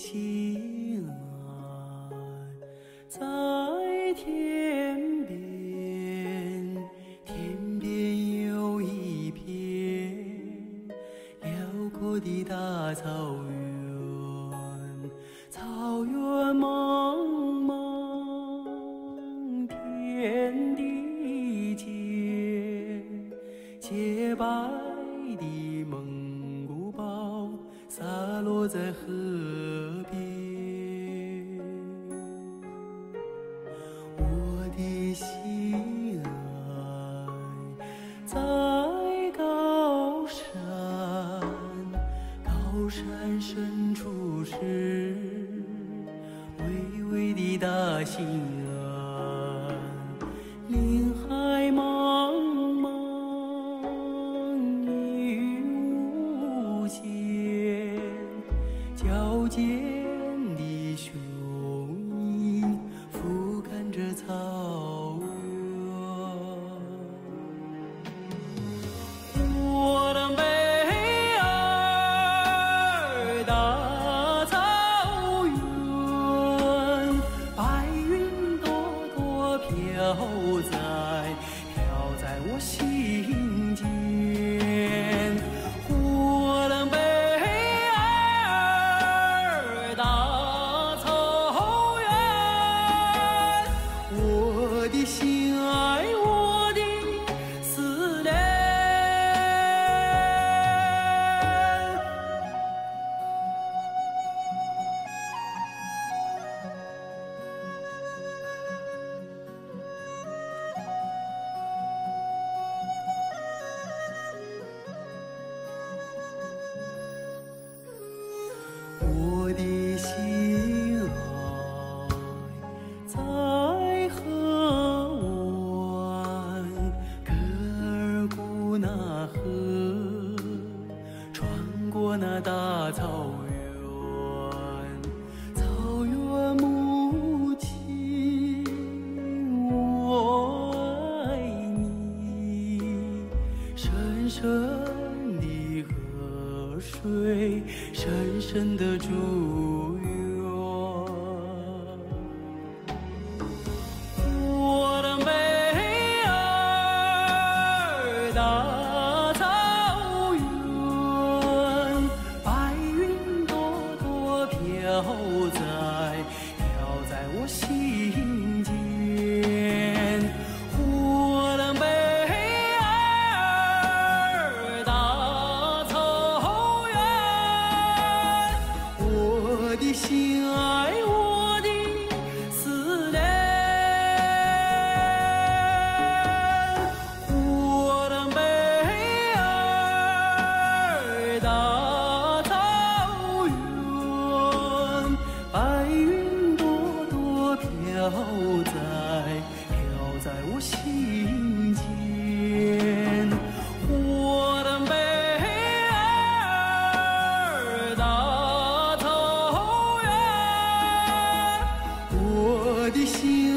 心安，在天边，天边有一片。辽阔的大草原，草原茫茫，天地间，洁白的蒙古包洒落在河深处是巍巍的大兴我的心爱在河湾，格尔古纳河，穿过那大草原，深深的祝愿。我的美儿大草原，白云朵朵飘心的心。